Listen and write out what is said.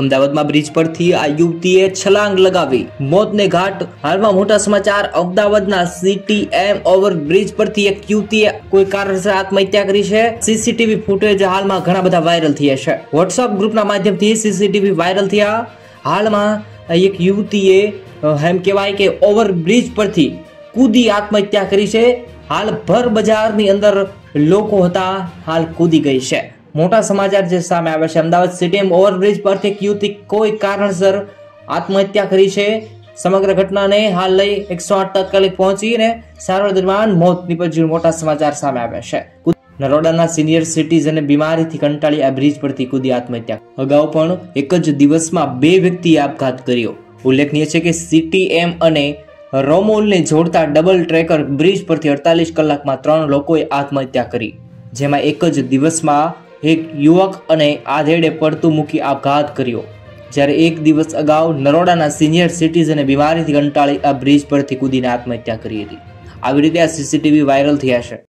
અમદાવાદમાં બ્રિજ પરથી આ યુવતીએ છલાંગ લગાવી. મોતને ઘાટ. હાલમાં મોટા સમાચાર, અમદાવાદના સિટી એમ ઓવર બ્રિજ પરથી એક યુવતીએ કોઈ કારણસર આત્મહત્યા કરી છે. સીસીટીવી ફૂટેજ હાલમાં ઘણા બધા વાયરલ થયા છે. વોટ્સઅપ ગ્રુપના માધ્યમથી સીસીટીવી વાયરલ થયા. હાલમાં એક યુવતીએ એમ કહેવાય કે ઓવર બ્રિજ પરથી કૂદી આત્મહત્યા કરી છે. હાલ ભર બજારની અંદર લોકો હતા. હાલ કૂદી ગઈ છે. મોટા સમાચાર જે સામે આવ્યા છે. અમદાવાદ સિટી ઓવરબ્રિજ પરથી એક યુવતી કોઈ કારણસર આત્મહત્યા કરી છે. સમગ્ર ઘટનાને હાલ લઈ એકસો આઠ તાત્કાલિક પહોંચીને સારવાર દરમિયાન મોત નીપજ્યું મોટા સમાચાર સામે આવ્યા છે. નરોડાના સિનિયર સિટીઝને બીમારીથી કંટાળી આ બ્રિજ પરથી કૂદી આત્મહત્યા. અગાઉ પણ એક જ દિવસમાં બે વ્યક્તિએ આપઘાત કર્યો. ઉલ્લેખનીય છે કે સિટી એમ અને રોમોલને જોડતા ડબલ ટ્રેકર બ્રિજ પરથી અડતાલીસ કલાકમાં ત્રણ લોકોએ આત્મહત્યા કરી. જેમાં એક જ દિવસમાં એક યુવક અને આધેડે પડતું મૂકી આપઘાત કર્યો. જ્યારે એક દિવસ અગાઉ નરોડાના સિનિયર સિટીઝને બીમારીથી કંટાળી આ બ્રિજ પરથી કૂદીને આત્મહત્યા કરી હતી. આવી રીતે આ સીસીટીવી વાયરલ થયા છે.